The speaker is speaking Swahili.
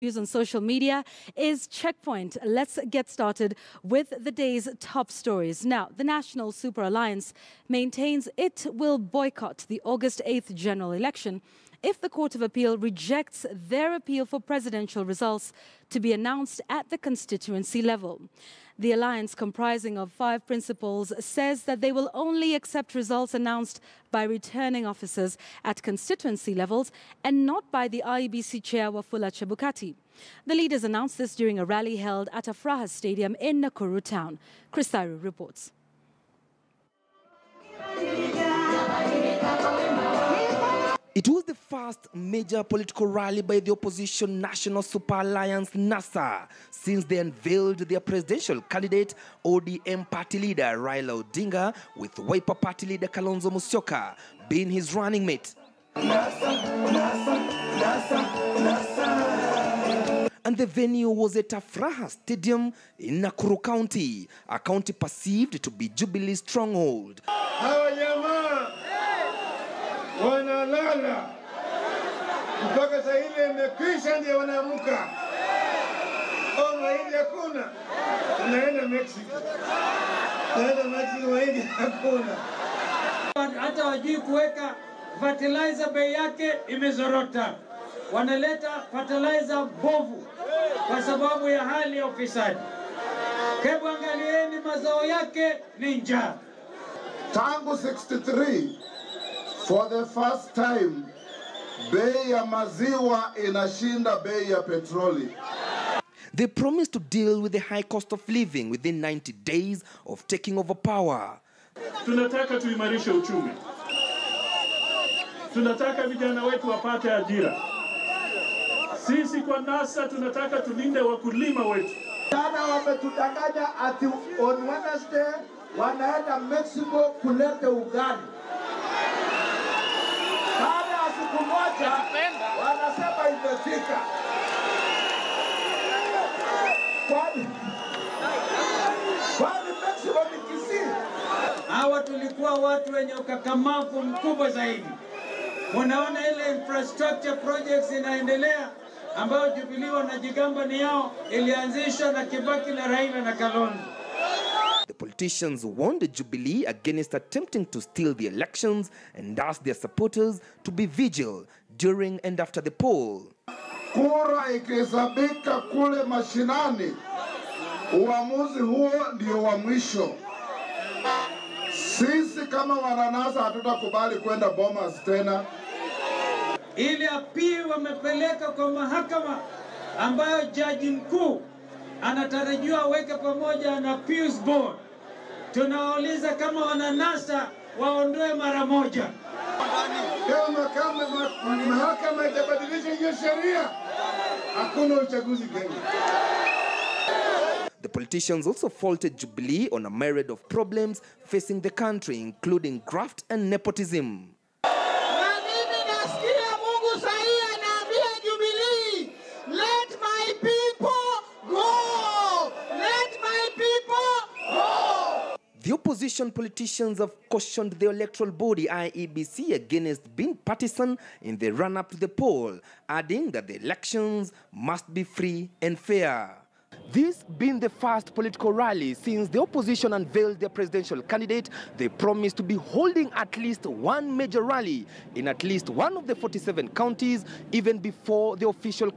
News on social media is Checkpoint. Let's get started with the day's top stories. Now, the National Super Alliance maintains it will boycott the August 8th general election if the Court of Appeal rejects their appeal for presidential results to be announced at the constituency level. The alliance, comprising of five principals, says that they will only accept results announced by returning officers at constituency levels and not by the IEBC chair Wafula Chebukati. The leaders announced this during a rally held at Afraha Stadium in Nakuru town. Chris Tharu reports. It was the first major political rally by the opposition National Super Alliance NASA since they unveiled their presidential candidate ODM party leader Raila Odinga with Wiper party leader Kalonzo Musyoka being his running mate. And the venue was at Afraha Stadium in Nakuru County, a county perceived to be Jubilee's stronghold. Wanalala mpaka saa ile imekwisha, ndio wanaamka. Oh, mahindi hakuna, tunaenda Mexico, tunaenda Mexico, mahindi hakuna. hata wajui kuweka fertilizer, bei yake imezorota. Wanaleta fertilizer mbovu kwa sababu ya hali ya ufisadi. Hebu angalieni mazao yake ni njaa. Tangu 63 for the first time bei ya maziwa inashinda bei ya petroli. They promised to deal with the high cost of living within 90 days of taking over power. Tunataka tuimarishe uchumi, tunataka vijana wetu wapate ajira. Sisi kwa NASA tunataka tulinde wakulima wetu. Jana wametudanganya ati on Wednesday wanaenda Mexico kuleta ugali. Baada ya siku wanasema imefika. Kwani kwani Mexico ni Kisii? Hawa tulikuwa watu wenye ukakamavu mkubwa zaidi. Munaona ile infrastructure projects inaendelea ambayo Jubilee wanajigamba ni yao, ilianzishwa na Kibaki na Raila na Kalonzo. Politicians warned Jubilee against attempting to steal the elections and asked their supporters to be vigil during and after the poll. Kura ikihesabika kule mashinani, uamuzi huo ndio wa mwisho. Sisi kama wananasa hatutakubali kwenda Bomas tena. Ile apii wamepeleka kwa mahakama ambayo jaji mkuu anatarajiwa aweke pamoja na Pius Board. Tunawauliza kama wananasa waondoe mara moja. Kama kama mahakama itabadilisha hiyo sheria, hakuna uchaguzi Kenya. The politicians also faulted Jubilee on a myriad of problems facing the country, including graft and nepotism. Opposition politicians have cautioned the electoral body IEBC against being partisan in the run up to the poll, adding that the elections must be free and fair. This being the first political rally since the opposition unveiled their presidential candidate, they promised to be holding at least one major rally in at least one of the 47 counties even before the official